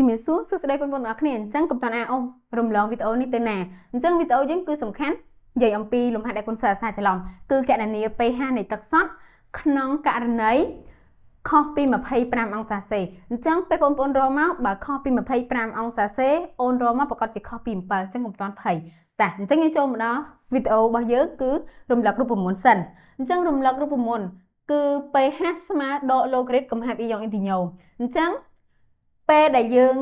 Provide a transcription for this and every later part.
ជំរាបសួរសួស្តីបងប្អូនទាំងអស់គ្នាអញ្ចឹងកុំតន់អាអូរំលងវីដេអូនេះទៅណាអញ្ចឹងវីដេអូយើងគឺសំខាន់និយាយអំពីលំហាត់ដែលគុណសាស្ត្រសាច្រឡំគឺកណនី pH នៃទឹកសុទ្ធក្នុងករណីខុសពី25អង្សាសេអញ្ចឹងពេលបងប្អូនរកមកបើខុសពី25អង្សាសេអូនរកមកប្រកាសជាខុសពី7អញ្ចឹងកុំតន់ភ័យតាអញ្ចឹងយើងចូលមកដល់វីដេអូរបស់យើងគឺរំលឹករូបមន្តសិនអញ្ចឹងរំលឹករូបមន្តគឺ pH ស្មើដក low grade កំហាប់អ៊ីយ៉ុងអ៊ីទីញ៉ូមអញ្ចឹង ពេលដែលយើង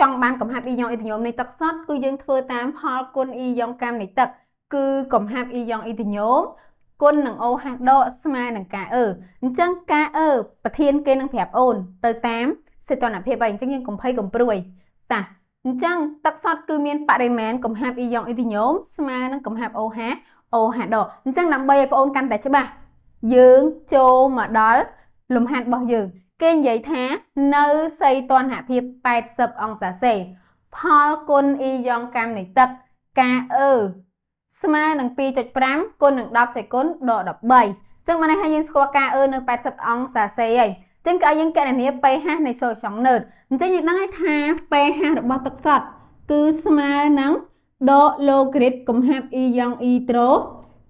ចង់បានកំហាប់អ៊ីយ៉ុងអ៊ីទីញ៉ូមនៃទឹកសុទ្ធគឺយើងធ្វើតាមផលគុណអ៊ីយ៉ុងកម្មនៃទឹកគឺកំហាប់អ៊ីយ៉ុងអ៊ីទីញ៉ូមគុណនឹង OH ដកស្មើនឹងការអឺអញ្ចឹងការអឺប្រធានគេនឹងប្រាប់អូនទៅតាមសេតនភាពហើយអញ្ចឹងយើងកំភៃកំព្រួយតាអញ្ចឹងទឹកសុទ្ធគឺមានបរិមាណកំហាប់អ៊ីយ៉ុងអ៊ីទីញ៉ូមស្មើនឹងកំហាប់ OH OH ដកអញ្ចឹងដើម្បីឲ្យបងអូនកាន់តែច្បាស់យើងចូលមកដល់លំហាត់របស់យើង គេនិយាយថានៅសីតុណ្ហភាព80អង្សាសេផលគុណអ៊ីយ៉ង់កម្មនៃទឹកកាអឺស្មើនឹង2.5គុណនឹង10សេគុណដក13ចឹងមកនេះហើយយើងស្គាល់កាអឺនៅ80អង្សាសេហើយចឹងគេឲ្យយើងកណនា pH នៃសូចង់នើតអញ្ចឹងយើងដឹងហើយថា pH របស់ទឹកសុទ្ធគឺស្មើនឹងដក low grade កំហាប់អ៊ីយ៉ង់អ៊ីត្រូ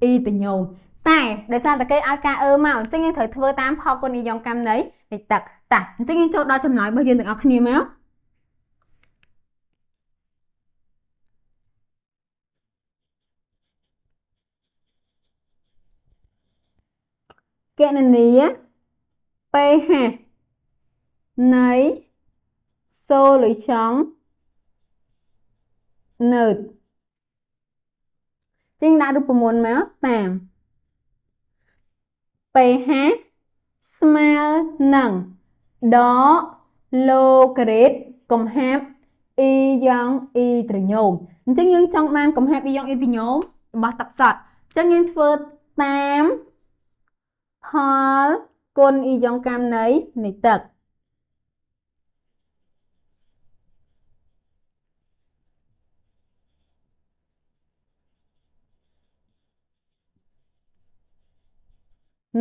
អ៊ីតញូមតែដោយសារតែគេឲ្យការអឺមកអញ្ចឹងយើងត្រូវធ្វើតាមផលគុណនិយមកម្មនៃ នៃទឹកតាអញ្ចឹងយើងចូលដល់ចម្លើយរបស់យើងទាំងអស់គ្នាមកកណនី pH នៃ solution នើតជាងដាក់រូបមន្តមកតាម pH ស្មើនឹងដក low grade កំហាប់អ៊ីយ៉ង់អ៊ីត្រញូមអញ្ចឹងយើងចង់បានកំហាប់អ៊ីយ៉ង់អ៊ីត្រញូមរបស់ទឹកសុទ្ធអញ្ចឹងយើងធ្វើតាមផលគុណអ៊ីយ៉ង់កម្មនៃនៃទឹក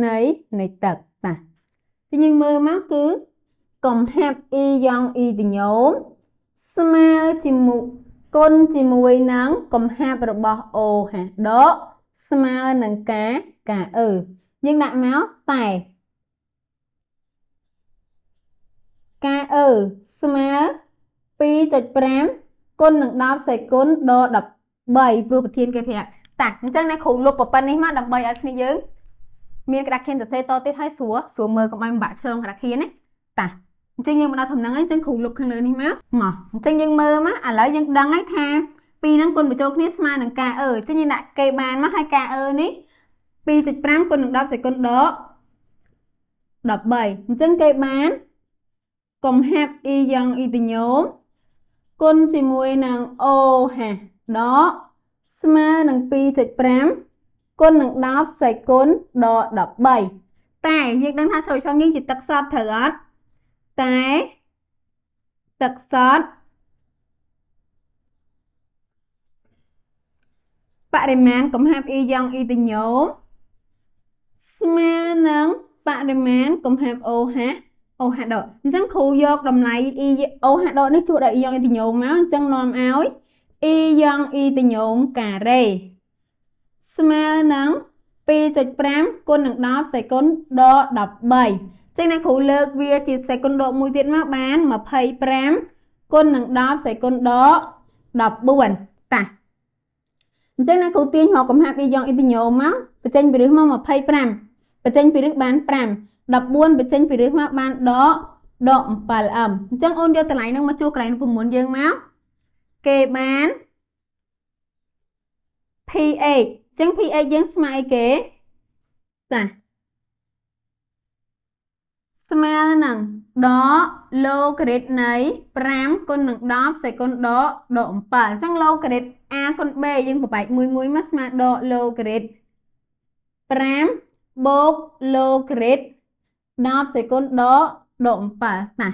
នៃនៃទឹកណា ទីយើងមើលមកគឺកំហាប់អ៊ីយ៉ង់អ៊ីទីញ៉ូមស្មើជាមួយគុណជាមួយនឹងកំហាប់របស់ OH ដកស្មើនឹងការការអឺយើងដាក់មកតែការអឺស្មើ2.5គុណនឹង10សេគុណដល់13ព្រោះប្រធានគេប្រាប់តាអញ្ចឹងអ្នកគ្រូលុបប៉ុណ្ណេះមកដើម្បីឲ្យគ្នាយើង មានក្តារខៀនសរសេរតទៀតហើយស្រួលស្រួលមើលកុំឲ្យបាក់ឆ្លងក្តារខៀនណាតាអញ្ចឹងយើងមកដល់ដំណឹងហើយអញ្ចឹងគ្រូលុបខាងលើនេះមកមកអញ្ចឹងយើងមើលមកឥឡូវយើងដឹងហើយថាពីរហ្នឹងគុណបញ្ចូលគ្នាស្មើនឹងការអឺអញ្ចឹងយើងដាក់គេបានមកហើយការអឺនេះ2.5គុណនឹង10សេគុណដក13អញ្ចឹងគេបានកំហាប់អ៊ីយ៉ង់អ៊ីទីញ៉ូមគុណជាមួយនឹង OH ដកស្មើនឹង2.5 គុណនឹង10សេគុណដល់13តែយើងដឹងថាស្រូវឆុងយើងជាទឹកសតត្រូវអត់តែទឹកសតបរិមាណកំហាប់អ៊ីយ៉ង់អ៊ីតញ៉ូមស្មើនឹងបរិមាណកំហាប់ OH OH ដកអញ្ចឹងគ្រូយកតម្លៃ OH ដកនេះជួដល់អ៊ីយ៉ង់អ៊ីតញ៉ូមមកអញ្ចឹងនាំឲ្យអ៊ីយ៉ង់អ៊ីតញ៉ូមការ៉េ ស្មើនឹង2.5គុណនឹង10សេគុណដល់13ចឹងអ្នកគ្រូលើកវាជាសេគុណដកមួយទៀតមកបាន25គុណនឹង10សេគុណដល់14តាអញ្ចឹងអ្នកគ្រូទាញរកកំហាប់អ៊ីយ៉ង់អ៊ីទីញ៉ូមកបញ្ចេញពីរឹសមក25បញ្ចេញពីរឹសបាន5 14បញ្ចេញពីរឹសមកបានដកដក 7m អញ្ចឹងអូនយកតម្លៃហ្នឹងមកជួសកន្លែង9យើងមកគេបាន pH ចឹង pH យើងស្មើអីគេចាស្មើនឹងដក low grade នៃ5គុណនឹង10សេគុណដកដក7អញ្ចឹង low grade A គុណ B យើងប្របែកមួយមួយមកស្មើដក low grade 5បូក low grade 10សេគុណដកដក7ណា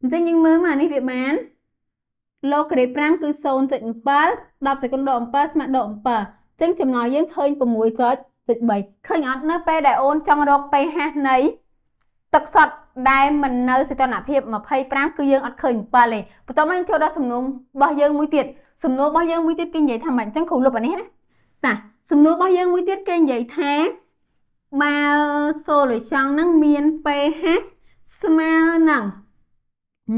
អញ្ចឹងយើងមើលមកនេះវាបាន low grade 5គឺ0.7 10សេគុណដក7ស្មើដក7 ចឹងចំណោយយើងឃើញ6.3ឃើញអត់នៅពេលដែលអូនចង់រក pH នៃទឹកសុទ្ធដែលមិននៅសីតុណ្ហភាព25គឺយើងអត់ឃើញ7ទេបន្ទាប់មកយើងចូលដល់សំណួររបស់យើងមួយទៀតសំណួររបស់យើងមួយទៀតគេនិយាយថាម៉េចអញ្ចឹងគ្រូលុបអានេះណាតាសំណួររបស់យើងមួយទៀតគេនិយាយថាបើ solution ហ្នឹងមាន pH ស្មើនឹង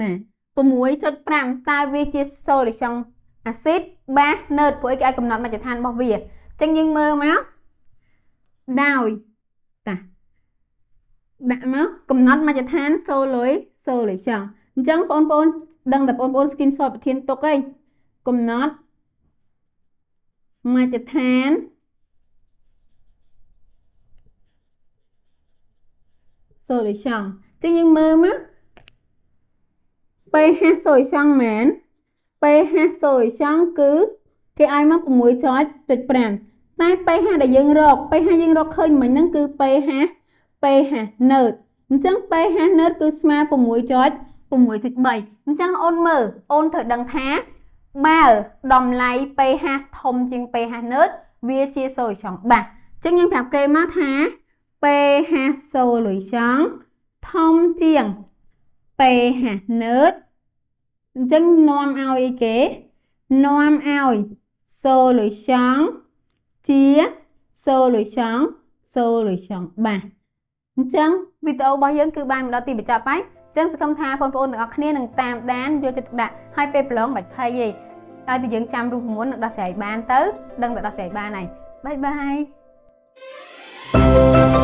ម៉ែ6.5តើវាជា solution acid បាស nerd ព្រោះគេឲ្យកំណត់មជ្ឈដ្ឋានរបស់វាអញ្ចឹងយើងមើលមកដោយតាដាក់មកកំណត់មជ្ឈដ្ឋាន solution solution អញ្ចឹងបងប្អូនដឹងតែបងប្អូន screenshot ប្រធានទុកឯងកំណត់មជ្ឈដ្ឋាន solution ចឹងយើងមើលមក pH solution មែន pH solution គឺគេឲ្យមក6.5តែ pH ដែលយើងរក pH យើងរកឃើញមិញហ្នឹងគឺ pH pH nerd អញ្ចឹង pH nerd គឺស្មើ6.6.3អញ្ចឹងអូនមើលអូនត្រូវដឹងថា បើតម្លៃ pH ធំជាង pH nerd វាជា solution បាសអញ្ចឹងយើងប្រាប់គេមកថា pH solution ធំជាង pH nerd អញ្ចឹងនាំឲ្យអីគេនាំឲ្យ solution ជា solution solution បាទអញ្ចឹងវីដេអូរបស់យើងគឺបានមកដល់ទីបញ្ចប់ហើយអញ្ចឹងសង្ឃឹមថាបងប្អូនទាំងអស់គ្នានឹងតាមដានយកចិត្តទុកដាក់ហើយពេលប្រឡងមិនភ័យទេឲ្យតែយើងចាំរូបមន្តនឹងដោះស្រាយបានទៅដឹងតែដោះស្រាយបានហើយបាយបាយ thank you